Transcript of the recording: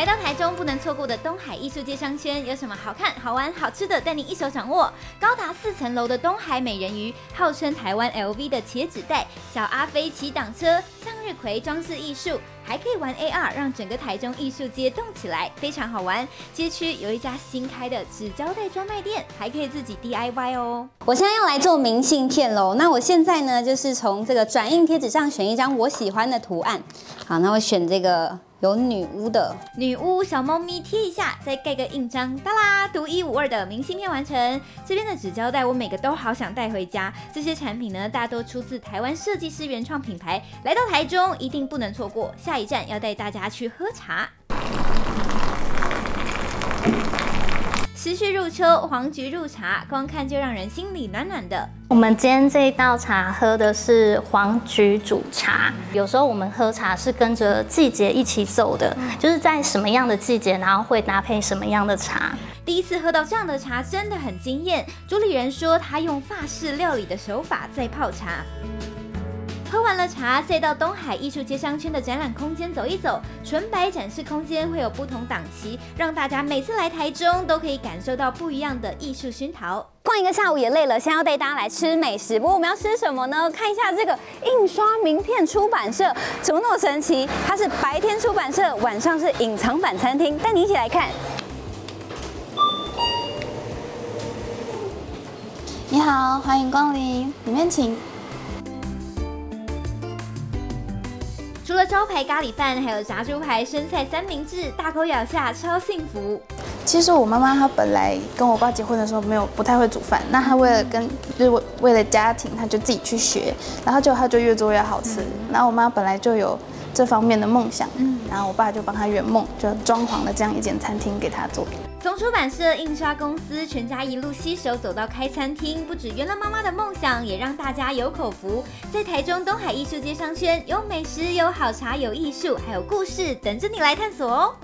来到台中不能错过的东海艺术街商圈，有什么好看、好玩、好吃的，带你一手掌握。高达四层楼的东海美人鱼，号称台湾 LV 的茄子袋，小阿飞骑挡车，向日葵装饰艺术，还可以玩 AR，让整个台中艺术街动起来，非常好玩。街区有一家新开的纸胶带专卖店，还可以自己 DIY 哦。我现在要来做明信片喽，那我现在呢，就是从这个转印贴纸上选一张我喜欢的图案。好，那我选这个。有女巫的女巫小猫咪贴一下，再盖个印章，哒啦，独一无二的明信片完成。这边的纸胶带我每个都好想带回家。这些产品呢，大多出自台湾设计师原创品牌，来到台中一定不能错过。下一站要带大家去喝茶。时序入秋，黄菊入茶，光看就让人心里暖暖的。我们今天这一道茶喝的是黄菊煮茶。有时候我们喝茶是跟着季节一起走的，就是在什么样的季节，然后会搭配什么样的茶。第一次喝到这样的茶，真的很惊艳。主理人说，他用法式料理的手法在泡茶。喝完了茶，再到东海艺术街商圈的展览空间走一走。纯白展示空间会有不同档期，让大家每次来台中都可以感受到不一样的艺术熏陶。逛一个下午也累了，现在要带大家来吃美食。不过我们要吃什么呢？看一下这个印刷名片出版社，怎么那么神奇？它是白天出版社，晚上是隐藏版餐厅。带你一起来看。你好，欢迎光临，里面请。招牌咖喱饭，还有炸猪排、生菜三明治，大口咬下超幸福。其实我妈妈她本来跟我爸结婚的时候没有不太会煮饭，那她为了跟就是为为了家庭，她就自己去学，然后就她就越做越好吃。然后我妈本来就有这方面的梦想，嗯，然后我爸就帮她圆梦，就装潢了这样一间餐厅给她做。从出版社、印刷公司，全家一路携手走到开餐厅，不止圆了妈妈的梦想，也让大家有口福。在台中东海艺术街商圈，有美食、有好茶、有艺术，还有故事等着你来探索哦。